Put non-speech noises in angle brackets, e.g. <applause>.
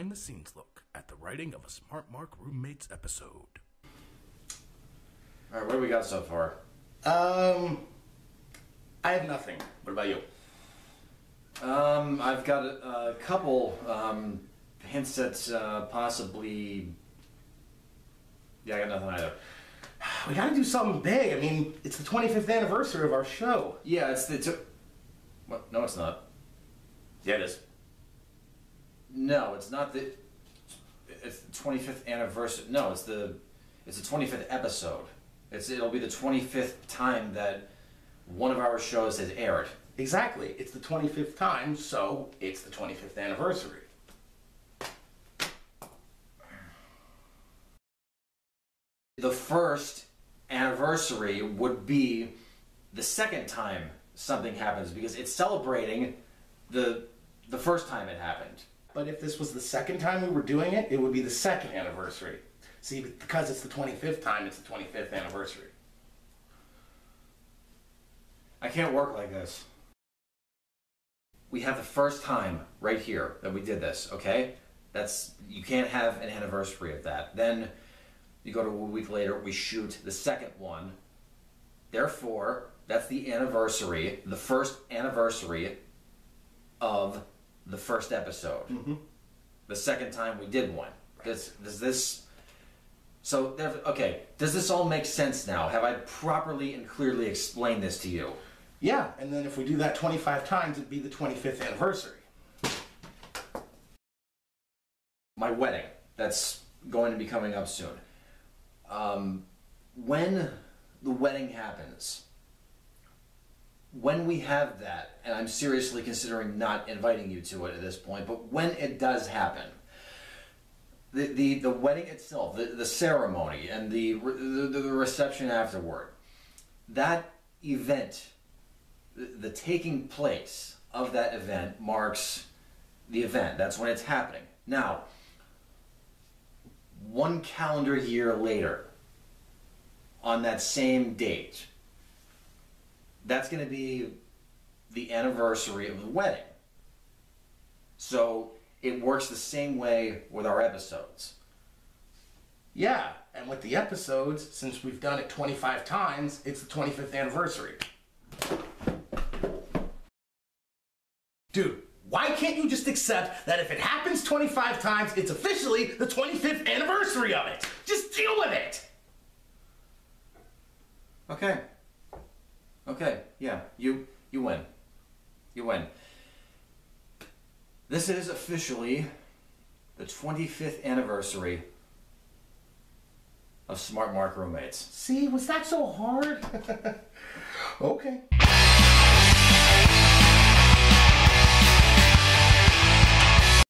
behind the scenes look at the writing of a Smart Mark Roommates episode. All right, what do we got so far? Um, I have nothing. What about you? Um, I've got a, a couple um, hints that uh, possibly. Yeah, I got nothing either. We gotta do something big. I mean, it's the 25th anniversary of our show. Yeah, it's the. It's a, what? No, it's not. Yeah, it is. No, it's not the. It's the 25th anniversary. No, it's the. It's the 25th episode. It's it'll be the 25th time that one of our shows has aired. Exactly. It's the 25th time, so it's the 25th anniversary. The first anniversary would be the second time something happens because it's celebrating the the first time it happened. But if this was the second time we were doing it, it would be the second anniversary. See, because it's the 25th time, it's the 25th anniversary. I can't work like this. We have the first time right here that we did this, okay? That's you can't have an anniversary of that. Then you go to a week later, we shoot the second one. Therefore, that's the anniversary, the first anniversary of the first episode. The second time we did one. Does does this so there- okay, does this all make sense now? Have I properly and clearly explained this to you? Yeah, and then if we do that 25 times, it'd be the 25th anniversary. my wedding that's going to be coming up soon. Um, when the wedding happens, when we have that, and I'm seriously considering not inviting you to it at this point, but when it does happen, the, the, the wedding itself, the, the ceremony, and the, the, the reception afterward, that event, the, the taking place of that event marks the event. That's when it's happening. Now, one calendar year later, on that same date, that's going to be the anniversary of the wedding. So it works the same way with our episodes. Yeah, and with the episodes, since we've done it 25 times, it's the 25th anniversary. Dude, why can't you just accept that if it happens 25 times, it's officially the 25th anniversary of it? Just deal with it! Okay. Yeah. You you win. You win. This is officially the 25th anniversary of Smart Mark Roommates. See, was that so hard? <laughs> okay.